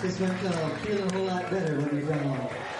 This gonna feel a whole lot better when you're done.